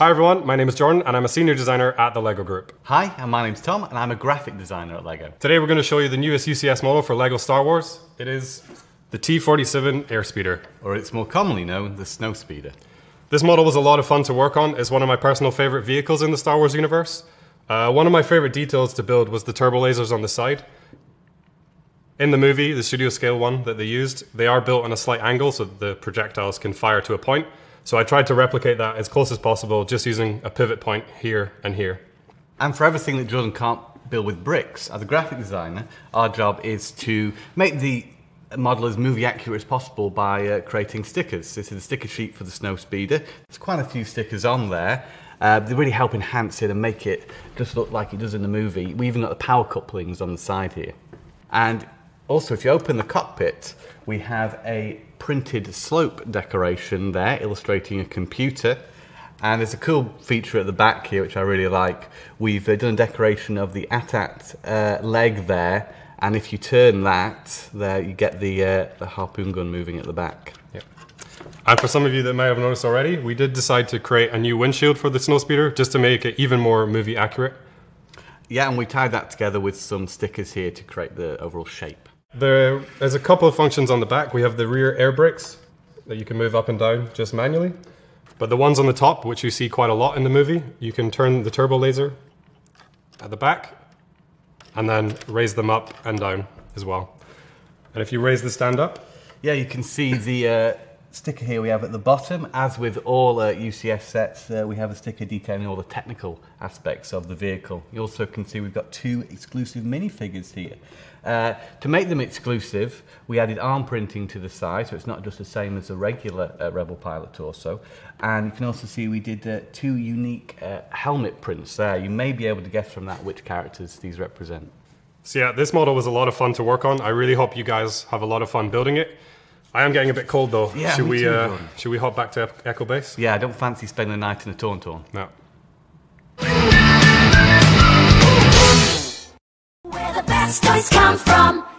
Hi everyone, my name is Jordan and I'm a senior designer at the LEGO Group. Hi, and my name's Tom, and I'm a graphic designer at LEGO. Today we're going to show you the newest UCS model for LEGO Star Wars. It is the T47 Airspeeder. Or it's more commonly known the Snowspeeder. This model was a lot of fun to work on. It's one of my personal favorite vehicles in the Star Wars universe. Uh, one of my favorite details to build was the turbo lasers on the side. In the movie, the studio scale one that they used, they are built on a slight angle so the projectiles can fire to a point. So I tried to replicate that as close as possible just using a pivot point here and here. And for everything that Jordan can't build with bricks, as a graphic designer, our job is to make the model as movie accurate as possible by uh, creating stickers. This is the sticker sheet for the Snowspeeder. There's quite a few stickers on there. Uh, they really help enhance it and make it just look like it does in the movie. We even got the power couplings on the side here. And also, if you open the cockpit, we have a printed slope decoration there illustrating a computer. And there's a cool feature at the back here, which I really like. We've uh, done a decoration of the AT-AT uh, leg there, and if you turn that, there you get the, uh, the harpoon gun moving at the back. Yep. And for some of you that may have noticed already, we did decide to create a new windshield for the Snowspeeder just to make it even more movie accurate. Yeah, and we tied that together with some stickers here to create the overall shape. There, there's a couple of functions on the back. We have the rear air brakes that you can move up and down just manually. But the ones on the top, which you see quite a lot in the movie, you can turn the turbo laser at the back and then raise them up and down as well. And if you raise the stand up, Yeah, you can see the uh, sticker here we have at the bottom. As with all uh, UCS sets, uh, we have a sticker detailing all the technical aspects of the vehicle. You also can see we've got two exclusive minifigures here. Uh, to make them exclusive, we added arm printing to the side, so it's not just the same as a regular uh, Rebel Pilot torso. And you can also see we did uh, two unique uh, helmet prints there. You may be able to guess from that which characters these represent. So yeah, this model was a lot of fun to work on. I really hope you guys have a lot of fun building it. I am getting a bit cold though. Yeah, should me we too, uh, should we hop back to Echo Base? Yeah, I don't fancy spending the night in a Tauntaun. No. Where the best toys come from. Toyworld!